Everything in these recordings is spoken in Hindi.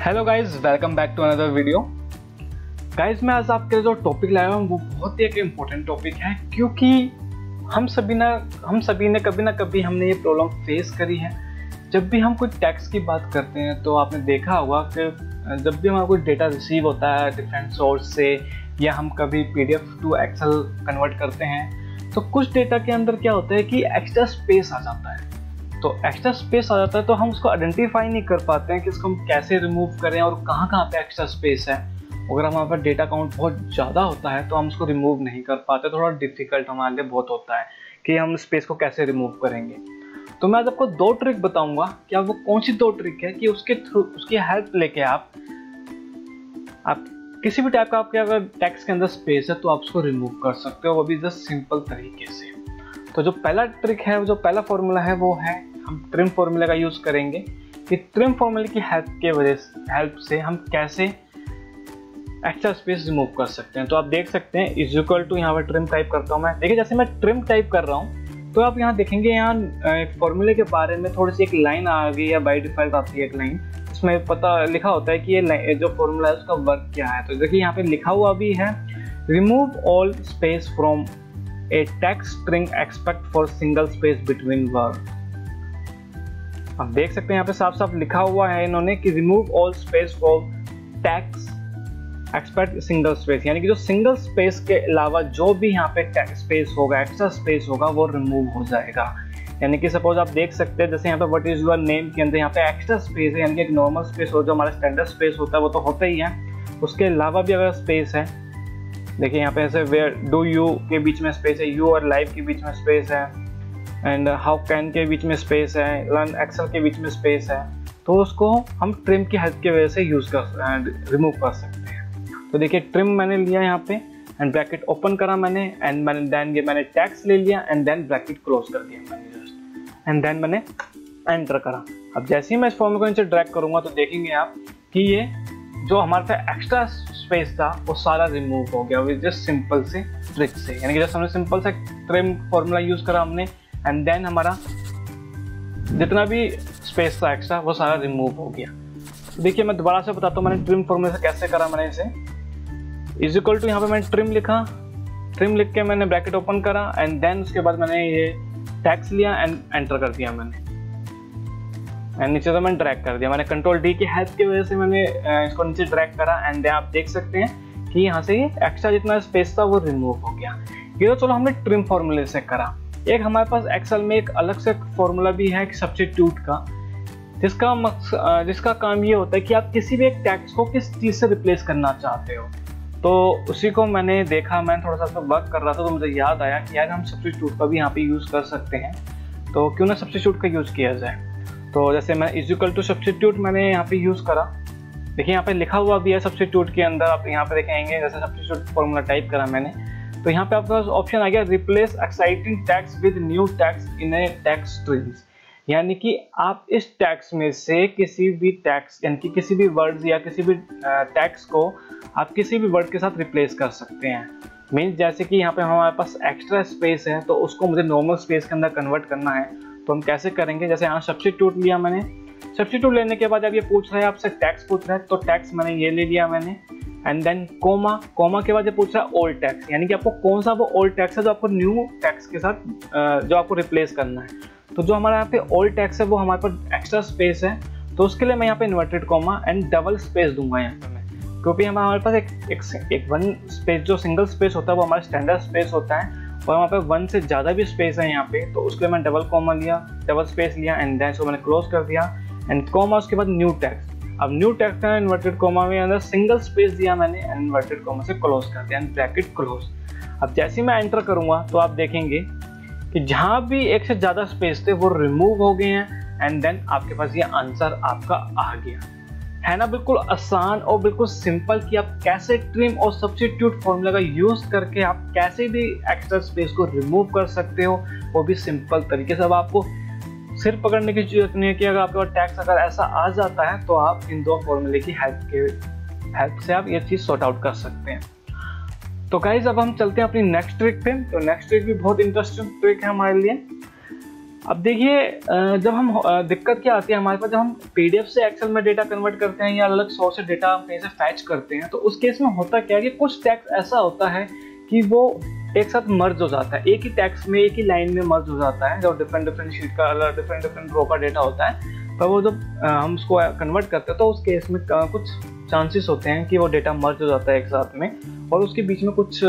Hello guys welcome back to another video guys मैं आज आपके लिए जो टॉपिक लाया हूँ, वो बहुत ही एक इम्पोर्टेंट टॉपिक है, क्योंकि हम सभी ना, हम सभी ने कभी ना कभी हमने ये प्रॉब्लम फेस करी है। जब भी हम कोई टैक्स की बात करते हैं तो आपने देखा होगा कि जब भी हमारा कोई डेटा रिसीव होता है डिफरेंट सोर्स से, या हम कभी P D to Excel convert करते हैं तो कुछ डेटा के अंदर क्या होता है कि एक्स्ट्रा स्पेस आ जाता है। तो एक्स्ट्रा स्पेस आ जाता है तो हम उसको आइडेंटिफाई नहीं कर पाते हैं कि इसको हम कैसे रिमूव करें और कहाँ कहाँ पे एक्स्ट्रा स्पेस है। अगर हमारे पास डेटा काउंट बहुत ज़्यादा होता है तो हम उसको रिमूव नहीं कर पाते, थोड़ा डिफ़िकल्ट हमारे लिए बहुत होता है कि हम स्पेस को कैसे रिमूव करेंगे। तो मैं आज आपको दो ट्रिक बताऊँगा कि आप वो कौन सी दो ट्रिक है कि उसके थ्रू उसकी हेल्प लेके आप आप किसी भी टाइप का आपके अगर टैक्स के अंदर स्पेस है तो आप उसको रिमूव कर सकते हो। वो भी जस्ट सिंपल तरीके से। तो जो पहला ट्रिक है, जो पहला फॉर्मूला है, वो है हम ट्रिम फॉर्मूले का यूज़ करेंगे कि ट्रिम फॉर्मूले की हेल्प के वजह हेल्प से हम कैसे एक्स्ट्रा स्पेस रिमूव कर सकते हैं। तो आप देख सकते हैं इज़ इक्वल टू यहाँ पर ट्रिम टाइप करता हूँ मैं। देखिए, जैसे मैं ट्रिम टाइप कर रहा हूँ तो आप यहाँ देखेंगे यहाँ फॉर्मूले के बारे में थोड़ी सी एक लाइन आ गई या बाई डिफ़ॉल्ट आती है एक लाइन इसमें पता लिखा होता है कि ये जो फॉर्मूला है, उसका वर्क क्या है। तो देखिए, यहाँ पे लिखा हुआ भी है remove all space from a text string expect for single space between word आप देख सकते हैं यहाँ पे साफ़ साफ़ लिखा हुआ है इन्होंने कि remove all space for text expect single space यानी कि जो सिंगल स्पेस के अलावा जो भी यहाँ पे टैक्स स्पेस होगा एक्स्ट्रा स्पेस होगा, वो रिमूव हो जाएगा। यानी कि सपोज़ आप देख सकते हैं, जैसे यहाँ पे व्हाट इज़ यूर नेम के अंदर यहाँ पे एक्स्ट्रा स्पेस है, यानी कि एक नॉर्मल स्पेस हो, जो हमारा स्टैंडर्ड स्पेस होता है, वो तो होता ही है। उसके अलावा भी अगर स्पेस है, देखिए यहाँ पे ऐसे वेयर डू यू के बीच में स्पेस है यू और लाइव के बीच में स्पेस है। एंड हाउ कैन के बीच में स्पेस है लर्न एक्सेल के बीच में स्पेस है तो उसको हम ट्रिम की हेल्प की वजह से यूज़ कर रिमूव कर सकते हैं। तो देखिए ट्रिम मैंने लिया यहाँ पे एंड ब्रैकेट ओपन करा मैंने एंड मैंने देन ये मैंने टैक्स ले लिया एंड देन ब्रैकेट क्लोज कर दिया मैंने जस्ट एंड देन मैंने एंटर करा। अब जैसे ही मैं इस फॉर्म को नीचे ड्रैग करूँगा तो देखेंगे आप कि ये जो हमारे पास एक्स्ट्रा स्पेस था, वो सारा रिमूव हो गया विद जस्ट सिंपल से ट्रिक से। यानी कि जैसे हमने सिंपल से ट्रिम फॉर्मूला यूज़ करा हमने एंड देन हमारा जितना भी स्पेस था एक्स्ट्रा वो सारा रिमूव हो गया। देखिए, मैं दोबारा से बताता हूँ, मैंने ट्रिम फॉर्मूले से कैसे करा मैंने इसे। इज़ इक्वल टू यहाँ पे मैंने ट्रिम लिखा। ट्रिम लिख के मैंने ब्रैकेट ओपन करा एंड देन उसके बाद मैंने ये टैक्स लिया एंड एंटर कर दिया मैंने। एंड नीचे तो मैंने ड्रैग कर दिया। मैंने कंट्रोल डी की हेल्प की वजह से मैंने इसको नीचे ड्रैग करा। एंड आप देख सकते हैं कि यहाँ से एक्स्ट्रा जितना स्पेस था, वो रिमूव हो गया। ये तो चलो हमने ट्रिम फॉर्मूले से करा। एक हमारे पास एक्सेल में एक अलग से फॉर्मूला भी है सब्सिट्यूट का, जिसका मकसद जिसका काम ये होता है कि आप किसी भी एक टैक्स को किस चीज़ से रिप्लेस करना चाहते हो। तो उसी को मैंने देखा, मैं थोड़ा सा वर्क कर रहा था तो मुझे याद आया कि यार हम सब्सिट्यूट का भी यहाँ पे यूज़ कर सकते हैं। तो क्यों ना सब्सिट्यूट का यूज़ किया जाए। तो जैसे मैं इजिकल टू सब्सिट्यूट मैंने यहाँ पे यूज़ करा। देखिए यहाँ पे लिखा हुआ भी है सब्सिट्यूट के अंदर, आप यहाँ पे देखेंगे जैसे सब्सिट्यूट फॉर्मूला टाइप करा मैंने। तो यहाँ पे आपके पास ऑप्शन आ गया replace existing text with new text in a text streams यानी कि आप इस टैक्स में से किसी भी टैक्स यानी कि किसी भी वर्ड या किसी भी टैक्स को आप किसी भी वर्ड के साथ रिप्लेस कर सकते हैं। मीन्स जैसे कि यहाँ पे हमारे पास एक्स्ट्रा स्पेस है तो उसको मुझे नॉर्मल स्पेस के अंदर कन्वर्ट करना है। तो हम कैसे करेंगे? जैसे यहाँ सब्सिट्यूट लिया मैंने। सब्सिट्यूट लेने के बाद अब ये पूछ रहा है आपसे टैक्स पूछ रहा है तो टैक्स मैंने ये ले लिया मैंने। एंड देन कोमा कोमा के बाद ये पूछ रहा है ओल्ड टैक्स यानी कि आपको कौन सा वो ओल्ड टैक्स है जो आपको न्यू टैक्स के साथ जो आपको रिप्लेस करना है. तो जो हमारे यहाँ पे ओल्ड टैक्स है वो हमारे पास एक्स्ट्रा स्पेस है. तो उसके लिए मैं यहाँ पे inverted comma and double space दूँगा यहाँ पे मैं. क्योंकि हमारे पास एक एक, एक वन स्पेस जो सिंगल स्पेस होता है वो हमारा स्टैंडर्ड स्पेस होता है. और वहाँ पे वन से ज़्यादा भी स्पेस है यहाँ पे. तो उसके लिए मैंने डबल कॉमा लिया डबल स्पेस लिया एंड देन उसको मैंने क्लोज कर दिया. एंड कॉमा उसके बाद न्यू टैक्स अब न्यू टेक्स्ट है इन्वर्टेड कोमा में अंदर सिंगल स्पेस दिया मैंने इन्वर्टेड कोमा से क्लोज कर दिया ब्रैकेट क्लोज अब जैसे ही मैं एंटर करूँगा तो आप देखेंगे कि जहाँ भी एक से ज़्यादा स्पेस थे, वो रिमूव हो गए हैं एंड देन आपके पास ये आंसर आपका आ गया। है ना? बिल्कुल आसान और बिल्कुल सिंपल कि आप कैसे ट्रिम और सब्सिट्यूट फॉर्मूला का यूज़ करके आप कैसे भी एक्स्ट्रा स्पेस को रिमूव कर सकते हो, वो भी सिंपल तरीके से अब आपको सिर पकड़ने की ज़रूरत नहीं है कि अगर आपके पास टैक्स अगर ऐसा आ जाता है तो आप इन दो फॉर्मूले की हेल्प के हेल्प से आप ये चीज़ सॉर्ट आउट कर सकते हैं। तो गाइज़ अब हम चलते हैं अपनी नेक्स्ट ट्रिक पे। तो नेक्स्ट ट्रिक भी बहुत इंटरेस्टिंग ट्रिक है हमारे लिए। अब देखिए जब हम दिक्कत क्या आती है हमारे पास, जब हम पीडीएफ से एक्सेल में डेटा कन्वर्ट करते हैं या अलग सोर्स से डेटा कहीं से फैच करते हैं तो उस केस में होता क्या है कि कुछ टैक्स ऐसा होता है कि वो एक साथ मर्ज हो जाता है। एक ही टैक्स में, एक ही लाइन में मर्ज हो जाता है, जब डिफरेंट डिफरेंट शीट का अलग डिफरेंट डिफरेंट रो का डेटा होता है, पर वो जब हम उसको कन्वर्ट करते हैं तो उस केस में कुछ चांसेस होते हैं कि वो डेटा मर्ज हो जाता है एक साथ में, और उसके बीच में कुछ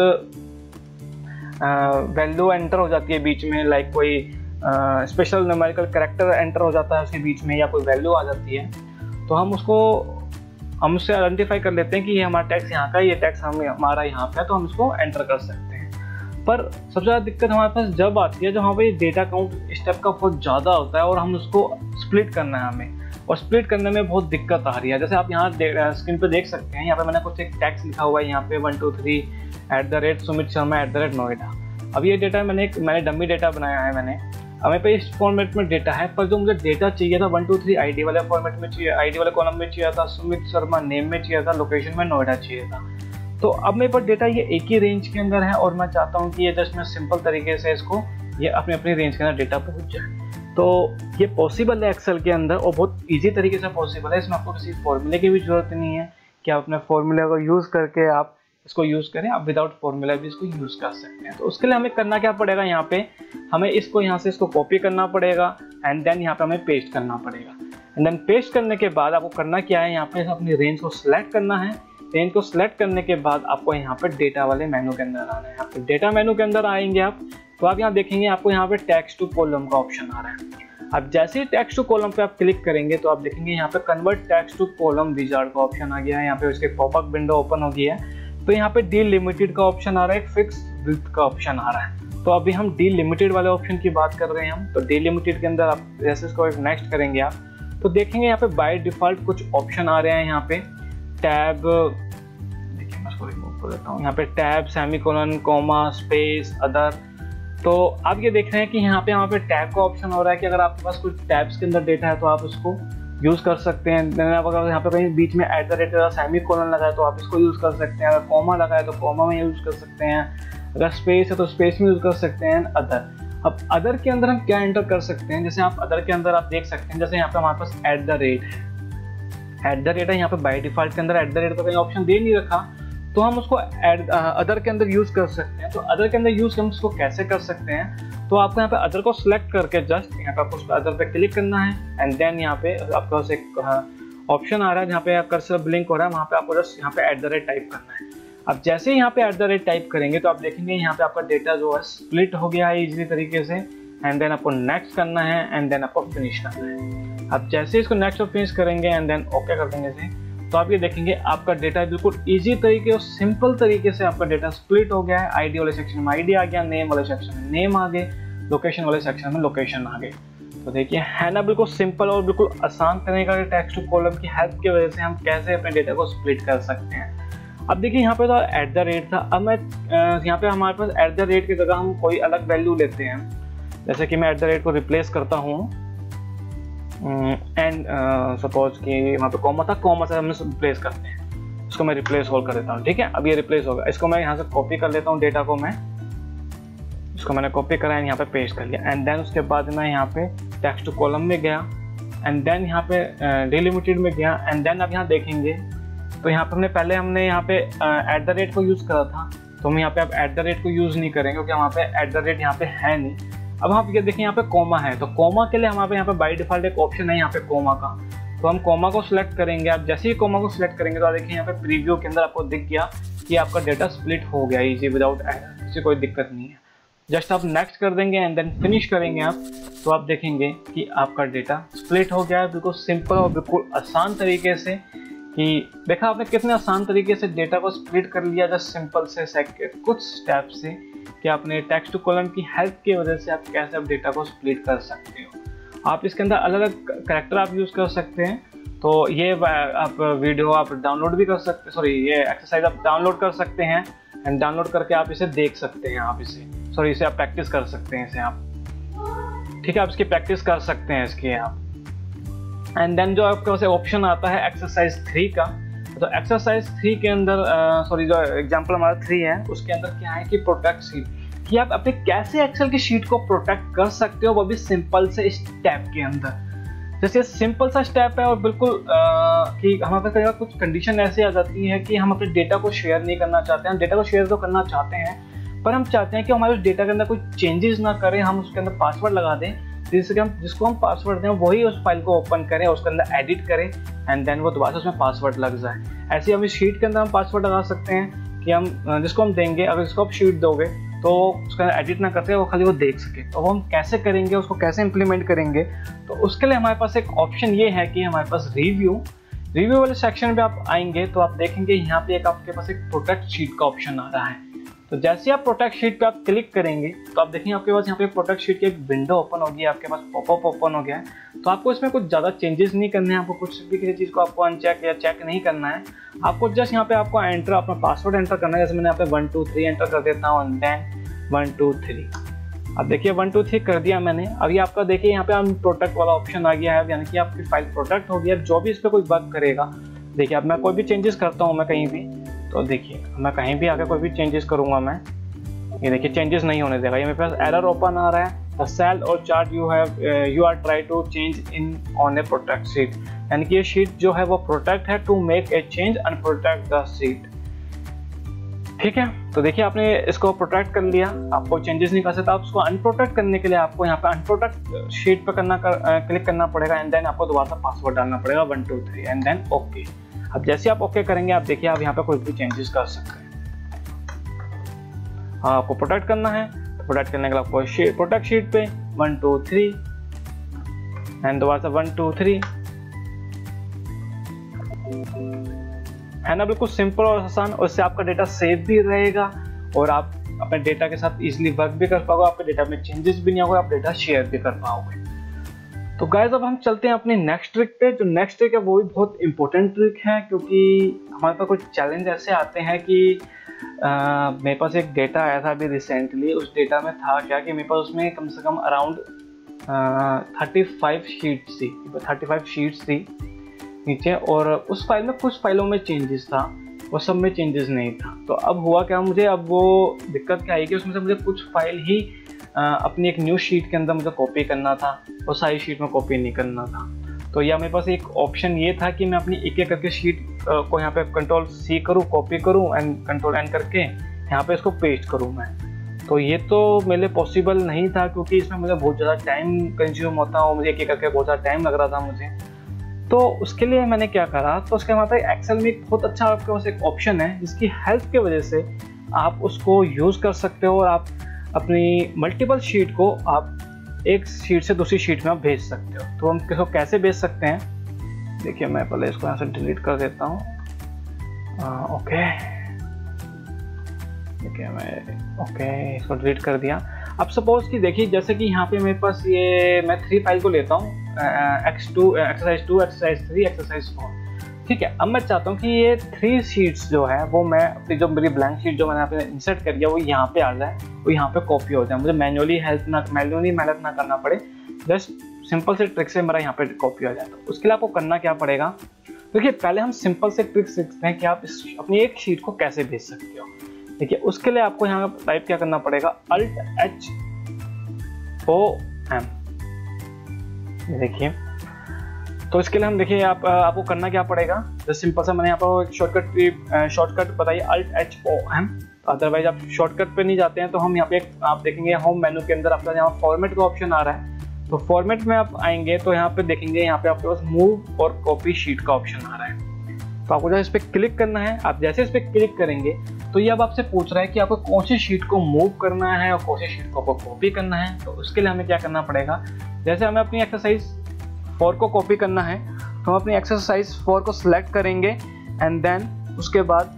वैल्यू एंटर हो जाती है बीच में लाइक कोई स्पेशल न्यूमेरिकल करेक्टर एंटर हो जाता है उसके बीच में, या कोई वैल्यू आ जाती है तो हम उसको, हम उससे आइडेंटिफाई कर लेते हैं कि ये हमारा टैक्स यहाँ का ये टैक्स हम, हमारा यहाँ पे है तो हम उसको एंटर कर सकते हैं। पर सबसे ज़्यादा दिक्कत हमारे पास जब आती है जब वहाँ पे डेटा काउंट स्टेप का बहुत ज़्यादा होता है और हम उसको स्प्लिट करना है हमें। और स्प्लिट करने में बहुत दिक्कत आ रही है। जैसे आप यहाँ स्क्रीन पर देख सकते हैं, यहाँ पे मैंने कुछ एक टैक्स लिखा हुआ है, यहाँ पे one two three at the rate Sumit Sharma at the rate Noida. अब ये डेटा मैंने एक, मैंने डमी डेटा बनाया है मैंने। हमें पे इस फॉर्मेट में डेटा है, पर जो मुझे डेटा चाहिए था वन टू थ्री आई वाले फॉर्मेट में चाहिए आईडी वाले कॉलम में चाहिए था, सुमित शर्मा नेम में चाहिए था लोकेशन में नोएडा चाहिए था। तो अब मेरे पास डेटा ये एक ही रेंज के अंदर है और मैं चाहता हूँ कि ये जस्ट मैं सिंपल तरीके से इसको, ये अपने अपनी रेंज के अंदर डेटा पहुँच जाए। तो ये पॉसिबल है एक्सेल के अंदर और बहुत ईजी तरीके से पॉसिबल है। इसमें आपको किसी फॉर्मूले की भी ज़रूरत नहीं है कि आप अपने फॉर्मूले को यूज़ करके आप इसको यूज़ करें। आप विदाउट फॉर्मूला भी इसको यूज़ कर सकते हैं। तो उसके लिए हमें करना क्या पड़ेगा यहाँ पे? हमें इसको यहाँ से इसको कॉपी करना पड़ेगा एंड देन यहाँ पे हमें पेस्ट करना पड़ेगा। एंड देन पेस्ट करने के बाद आपको करना क्या है? यहाँ पे अपनी रेंज को सिलेक्ट करना है। रेंज को सिलेक्ट करने के बाद आपको यहाँ पे डेटा वाले मेनू के अंदर आना है। यहाँ पे डेटा मेनू के अंदर आएँगे आप तो आप यहाँ देखेंगे आपको यहाँ पे टैक्स टू कॉलम का ऑप्शन आ रहा है। अब जैसे ही टैक्स टू कॉलम पे आप क्लिक करेंगे तो आप देखेंगे यहाँ पे convert text to column wizard का ऑप्शन आ गया है। यहाँ पे उसके पॉपअप विंडो ओपन हो गया है। तो यहाँ पे डी लिमिटेड का ऑप्शन आ रहा है फिक्स विथ का ऑप्शन आ रहा है। तो अभी हम डी लिमिटेड वाले ऑप्शन की बात कर रहे हैं हम। तो डी लिमिटेड के अंदर आप जैसे इसको नेक्स्ट करेंगे आप तो देखेंगे यहाँ पे बाय डिफ़ॉल्ट कुछ ऑप्शन आ रहे हैं यहाँ पे। टैब देखिए मैं इसको रिमूव कर देता हूँ। यहाँ पे tab semicolon comma space other तो आप ये देख रहे हैं कि यहाँ पे यहाँ पे टैब का ऑप्शन हो रहा है कि अगर आपके पास कुछ टैब्स के अंदर डेटा है तो आप उसको यूज़ कर सकते हैं। देन आप अगर यहाँ पे कहीं बीच में at the rate semicolon लगाए तो आप इसको यूज़ कर सकते हैं। अगर कॉमा लगाए तो कॉमा में यूज़ कर सकते हैं। अगर स्पेस है तो स्पेस में यूज़ कर सकते हैं। अदर अब अदर के अंदर हम क्या एंटर कर सकते हैं? जैसे आप अदर के अंदर आप देख सकते हैं जैसे यहाँ पे हमारे पास एट द रेट है एट द रेट है, यहाँ पे बाई डिफ़ॉल्ट के अंदर एट द रेट का कहीं ऑप्शन दे नहीं रखा तो हम उसको एड अदर के अंदर यूज़ कर सकते हैं। तो अदर के अंदर यूज़ हम उसको कैसे कर सकते हैं? तो आपको यहाँ पे अदर को सिलेक्ट करके जस्ट यहाँ पे आपको अदर पे क्लिक करना है एंड देन यहाँ पे आपके एक ऑप्शन आ रहा है जहाँ पे कर्सर ब्लिंक हो रहा है, वहाँ पे आपको जस्ट यहाँ पे एट द रेट टाइप करना है। अब जैसे ही यहाँ पे एट द रेट टाइप करेंगे तो आप देखेंगे यहाँ पे आपका डेटा जो है स्प्लिट हो गया है इजीली तरीके से एंड देन आपको नेक्स्ट करना है एंड देन आपको फिनिश करना है। अब जैसे इसको नेक्स्ट और फिनिश करेंगे एंड देन ओके कर देंगे से तो आप ये देखेंगे आपका डेटा बिल्कुल इजी तरीके और सिंपल तरीके से आपका डेटा स्प्लिट हो गया है। आईडी वाले सेक्शन में आईडी आ गया नेम वाले सेक्शन में नेम आ गए लोकेशन वाले सेक्शन में लोकेशन आ गए। तो देखिए, है ना बिल्कुल सिंपल और बिल्कुल आसान तरीका के टेक्स्ट टू कॉलम की हेल्प की वजह से हम कैसे अपने डेटा को स्प्लिट कर सकते हैं। अब देखिए, यहाँ पे तो एट द रेट था। अब मैं यहाँ पे हमारे पास एट द रेट की जगह हम कोई अलग वैल्यू लेते हैं। जैसे कि मैं एट द रेट को रिप्लेस करता हूँ। एंड सपोज़ कि वहाँ पे कॉमा था कॉमा से हम रिप्लेस करते हैं। इसको मैं रिप्लेस होल कर देता हूँ, ठीक है? अब ये रिप्लेस होगा इसको मैं यहाँ से कॉपी कर लेता हूँ डेटा को मैं। इसको मैंने कॉपी करा एंड यहाँ पे पेस्ट कर लिया। एंड देन उसके बाद मैं यहाँ पे टेक्स्ट कॉलम में गया। एंड देन यहाँ पे डिलिमिटेड में गया। एंड देन अब यहाँ देखेंगे तो यहाँ पे हमने पहले हमने यहाँ पे एट द रेट को यूज़ करा था। तो हम यहाँ पे अब एट द रेट को यूज़ नहीं करेंगे, क्योंकि वहाँ पे एट द रेट यहाँ पे है नहीं। अब आप ये देखें यहाँ पे कोमा है तो कोमा के लिए हमारे यहाँ पे बाई डिफ़ॉल्ट एक ऑप्शन है यहाँ पे कोमा का। तो हम कोमा को सिलेक्ट करेंगे, आप जैसे ही कोमा को सिलेक्ट करेंगे तो आप देखिए यहाँ पे प्रीव्यू के अंदर आपको दिख गया कि आपका डेटा स्प्लिट हो गया इजी विदाउट किसी कोई दिक्कत नहीं है। जस्ट आप नेक्स्ट कर देंगे एंड देन फिनिश करेंगे आप तो आप देखेंगे कि आपका डेटा स्प्लिट हो गया है बिल्कुल सिंपल और बिल्कुल आसान तरीके से कि देखा आपने कितने आसान तरीके से डेटा को स्प्लिट कर लिया जस्ट सिंपल से कुछ स्टेप से। कि आपने टेक्स्ट टू कॉलम की हेल्प की वजह से आप कैसे आप डेटा को स्प्लिट कर सकते हो। आप इसके अंदर अलग अलग करेक्टर आप यूज़ कर सकते हैं। तो ये आप वीडियो आप डाउनलोड भी कर सकते सॉरी ये एक्सरसाइज आप डाउनलोड कर सकते हैं एंड डाउनलोड करके आप इसे देख सकते हैं आप इसे। सॉरी इसे आप प्रैक्टिस कर सकते हैं इसे आप। ठीक है, आप इसकी प्रैक्टिस कर सकते हैं इसकी आप। एंड देन जो आपके पास ऑप्शन आता है एक्सरसाइज थ्री का तो एक्सरसाइज थ्री के अंदर सॉरी जो एग्ज़ाम्पल हमारा थ्री है उसके अंदर क्या है कि प्रोटेक्ट सीट कि आप अपने कैसे एक्सेल की शीट को प्रोटेक्ट कर सकते हो वो भी सिंपल से स्टेप के अंदर। जैसे सिंपल सा स्टेप है और बिल्कुल आ, कि हमारे पास कई बार कुछ कंडीशन ऐसी आ जाती है कि हम अपने डेटा को शेयर नहीं करना चाहते हैं। डेटा को शेयर तो करना चाहते हैं पर हम चाहते हैं कि हमारे उस डेटा के अंदर कोई चेंजेस ना करें हम उसके अंदर पासवर्ड लगा दें। जिससे कि हम, जिसको हम पासवर्ड दें, वही उस फ़ाइल को ओपन करें, उसके अंदर एडिट करें एंड देन वो दोबारा उसमें पासवर्ड लग जाए। ऐसे हम इस शीट के अंदर हम पासवर्ड लगा सकते हैं कि हम जिसको हम देंगे, अगर जिसको आप शीट दोगे तो उसका एडिट ना करते वो खाली वो देख सके। तो हम कैसे करेंगे, उसको कैसे इंप्लीमेंट करेंगे तो उसके लिए हमारे पास एक ऑप्शन ये है कि हमारे पास रिव्यू रिव्यू वाले सेक्शन पे आप आएँगे तो आप देखेंगे यहाँ पे एक आपके पास एक प्रोडक्ट शीट का ऑप्शन आ रहा है। तो जैसे आप प्रोटेक्ट शीट पे आप क्लिक करेंगे तो आप देखेंगे आपके पास यहाँ पे प्रोटेक्ट शीट की एक विंडो ओपन होगी आपके पास पॉपअप ओपन हो गया है। तो आपको इसमें कुछ ज़्यादा चेंजेस नहीं करने हैं, आपको कुछ भी किसी चीज़ को आपको अनचेक या चेक नहीं करना है। आपको जस्ट यहाँ पे आपको एंटर अपना पासवर्ड एंटर करना है, जैसे मैंने यहाँ पे वन टू थ्री एंटर कर देता हूँ देन वन टू थ्री अब देखिए वन टू थ्री कर दिया मैंने। अभी आपका देखिए, यहाँ पे हम प्रोटेक्ट वाला ऑप्शन आ गया है, यानी कि आपकी फ़ाइल प्रोटेक्ट हो गया जो भी इस पर कोई वर्क करेगा, देखिए, अब मैं कोई भी चेंजेस करता हूँ मैं कहीं भी तो देखिए मैं कहीं भी आगे कोई भी चेंजेस करूँगा मैं ये देखिए चेंजेस नहीं होने देगा। ये मेरे पास एरर ओपन आ रहा है। The cell or chart you have you are try to change in on a protect sheet यानी कि ये शीट जो है वो प्रोटेक्ट है to make a change and protect the sheet ठीक है? तो देखिए आपने इसको प्रोटेक्ट कर लिया। आपको चेंजेस नहीं कर सकता। आप उसको अनप्रोटेक्ट करने के लिए आपको यहाँ पे अनप्रोटेक्ट शीट पे करना कर, क्लिक करना पड़ेगा एंड देन आपको दोबारा पासवर्ड डालना पड़ेगा। One two three and then okay अब जैसे आप ओके करेंगे, आप देखिए, आप यहाँ पे कोई भी चेंजेस कर सकते हैं। हाँ आपको प्रोटेक्ट करना है। प्रोटेक्ट करने के लिए आपको प्रोटेक्ट शीट पे वन टू थ्री एंड दोबारा वन टू थ्री है ना, बिल्कुल सिंपल और आसान इससे आपका डेटा सेफ़ भी रहेगा, और आप अपने डेटा के साथ इजीली वर्क भी कर पाओगे, आपके डेटा में चेंजेस भी नहीं होगा, आप डेटा शेयर भी कर पाओगे। तो गाइज़ अब हम चलते हैं अपनी नेक्स्ट ट्रिक पे। जो नेक्स्ट ट्रिक है वो भी बहुत इंपॉर्टेंट ट्रिक है क्योंकि हमारे पास कुछ चैलेंज ऐसे आते हैं कि आ, मेरे पास एक डेटा आया था अभी रिसेंटली उस डेटा में था क्या कि मेरे पास उसमें कम से कम अराउंड थर्टी फाइव शीट्स थी। थर्टी फाइव शीट्स थी नीचे और उस फ़ाइल में कुछ फाइलों में चेंजेस था। वो सब में चेंजेस नहीं था। तो अब हुआ क्या मुझे? अब वो दिक्कत क्या आई कि उसमें से मुझे कुछ फ़ाइल ही अपनी एक न्यू शीट के अंदर मुझे कॉपी करना था और सारी शीट में कॉपी नहीं करना था। तो या मेरे पास एक ऑप्शन ये था कि मैं अपनी एक एक करके शीट को यहाँ पे कंट्रोल सी करूँ कॉपी करूँ एंड कंट्रोल एन करके यहाँ पे इसको पेस्ट करूँ मैं। तो ये तो मेरे लिए पॉसिबल नहीं था क्योंकि इसमें मुझे बहुत ज़्यादा टाइम कंज्यूम होता और मुझे एक एक करके बहुत ज़्यादा टाइम लग रहा था मुझे। तो उसके लिए मैंने क्या करा तो उसके बाद एक्सेल में एक बहुत अच्छा आपके पास एक ऑप्शन है जिसकी हेल्प की वजह से आप उसको यूज़ कर सकते हो और आप अपनी मल्टीपल शीट को आप एक शीट से दूसरी शीट में आप भेज सकते हो। तो हम किसको कैसे भेज सकते हैं? देखिए, मैं पहले इसको यहाँ से डिलीट कर देता हूँ। ओके देखिए, मैं ओके इसको डिलीट कर दिया। अब सपोज़ कि देखिए, जैसे कि यहाँ पे मेरे पास ये, मैं थ्री फ़ाइल को लेता हूँ। X two exercise two exercise three exercise four ठीक है, अब मैं चाहता हूँ कि ये थ्री शीट्स जो है, वो मैं अपनी जो मेरी ब्लैंक शीट जो मैंने पे इंसर्ट कर दिया वो यहाँ पे आ जाए, वो यहाँ पे कॉपी हो जाए। मुझे मैनुअली हेल्प ना मैनुअली मेहनत ना करना पड़े। जस्ट सिंपल से ट्रिक से मेरा यहाँ पे कॉपी हो जाए। तो उसके लिए आपको करना क्या पड़ेगा? देखिए, पहले हम सिंपल से ट्रिक सीखते हैं कि आप इस अपनी एक शीट को कैसे भेज सकते हो। देखिए, उसके लिए आपको यहाँ टाइप क्या करना पड़ेगा? अल्ट एच ओ एम देखिए। तो इसके लिए हम देखिए आप आपको करना क्या पड़ेगा? जैसे सिंपल सा मैंने यहाँ पर शॉर्टकट शॉर्टकट बताइए Alt H O M otherwise आप शॉर्टकट पे नहीं जाते हैं तो हम यहाँ पे आप देखेंगे होम मेनू के अंदर आपका यहाँ फॉर्मेट का ऑप्शन आ रहा है। तो फॉर्मेट में आप आएँगे तो यहाँ पे देखेंगे, यहाँ पे आपके पास मूव और कॉपी शीट का ऑप्शन आ रहा है। तो आपको जब इस पर क्लिक करना है, आप जैसे इस पर क्लिक करेंगे तो ये अब आपसे पूछ रहा है कि आपको कौन सी शीट को मूव करना है और कौन सी शीट को आपको कॉपी करना है। तो उसके लिए हमें क्या करना पड़ेगा? जैसे हमें अपनी एक्सरसाइज फोर को कॉपी करना है तो हम अपनी एक्सरसाइज फोर को सिलेक्ट करेंगे एंड देन उसके बाद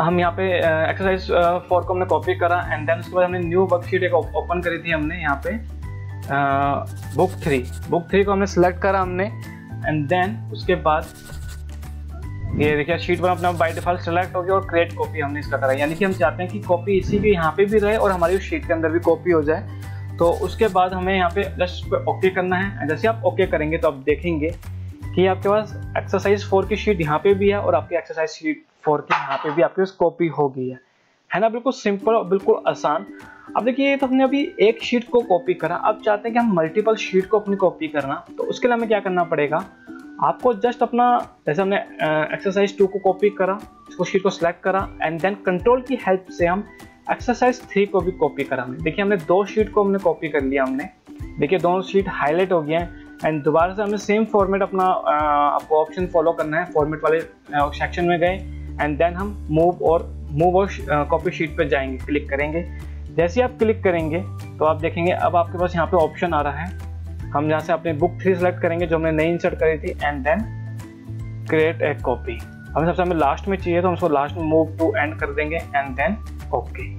हम यहाँ पे एक्सरसाइज फोर को हमने कॉपी करा एंड देन उसके बाद हमने न्यू वर्कशीट एक ओपन करी थी हमने यहाँ पे बुक थ्री बुक थ्री को हमने सेलेक्ट करा हमने एंड देन उसके बाद ये देखिए शीट वन अपना बाई डिफ़ॉल्ट सेलेक्ट हो गया और क्रिएट कॉपी हमने इसका करा। यानी कि हम चाहते हैं कि कॉपी इसी के यहाँ पे भी रहे और हमारी उस शीट के अंदर भी कॉपी हो जाए। तो उसके बाद हमें यहाँ पे जस्ट पे ओके करना है। जैसे आप ओके करेंगे तो आप देखेंगे कि आपके पास एक्सरसाइज फोर की शीट यहाँ पे भी है और आपकी एक्सरसाइज शीट फोर की यहाँ पे भी आपके पास कॉपी हो गई है। है ना? बिल्कुल सिंपल और बिल्कुल आसान। अब देखिए, ये तो हमने अभी एक शीट को कॉपी करा। अब चाहते हैं कि हम मल्टीपल शीट को अपनी कॉपी करना। तो उसके लिए हमें क्या करना पड़ेगा? आपको जस्ट अपना, जैसे हमने एक्सरसाइज टू को कॉपी करा इसको शीट को सिलेक्ट करा। एंड देन कंट्रोल की हेल्प से हम एक्सरसाइज थ्री को भी कॉपी करा हमने। देखिए, हमने दो शीट को हमने कॉपी कर लिया हमने। देखिए, दोनों शीट हाईलाइट हो गए हैं। एंड दोबारा से हमें सेम फॉर्मेट अपना आपको ऑप्शन फॉलो करना है। फॉर्मेट वाले सेक्शन में गए। एंड देन हम move or move or copy sheet पर जाएँगे। क्लिक करेंगे। जैसे आप क्लिक करेंगे तो आप देखेंगे, अब आपके पास यहाँ पे ऑप्शन आ रहा है। हम यहाँ से अपने बुक थ्री सेलेक्ट करेंगे, जो हमने नई इंसर्ट करी थी। And then create a copy हमें सबसे हमें लास्ट में चाहिए तो हम उसको लास्ट में मूव टू एंड कर देंगे। And then okay.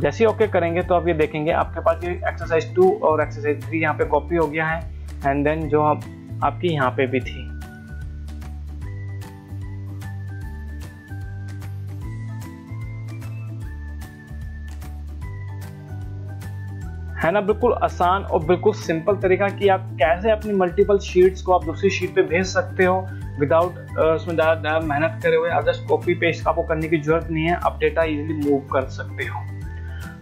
जैसे ही ओके करेंगे तो आप ये देखेंगे, आपके पास ये एक्सरसाइज टू और एक्सरसाइज थ्री यहाँ पे कॉपी हो गया है एंड देन जो आप आपकी यहाँ पे भी थी। है ना, बिल्कुल आसान और बिल्कुल सिंपल तरीका कि आप कैसे अपनी मल्टीपल शीट्स को आप दूसरी शीट पे भेज सकते हो विदाउट उसमें ज़्यादा ज़्यादा मेहनत करे हुए जस्ट कॉपी पेस्ट आपको करने की ज़रूरत नहीं है, आप डेटा इजीली मूव कर सकते हो।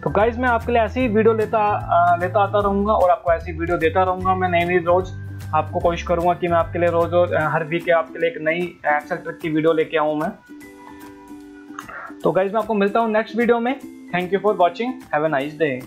तो गाइज़ मैं आपके लिए ऐसी ही वीडियो लेता लेता आता रहूँगा और आपको ऐसी वीडियो देता रहूँगा मैं नई नई रोज़। आपको कोशिश करूँगा कि मैं आपके लिए रोज़, रोज हर वीक आपके लिए एक नई एक्सेल ट्रिक की वीडियो लेके आऊँ मैं। तो गाइज़ मैं आपको मिलता हूँ नेक्स्ट वीडियो में। Thank you for watching have a nice day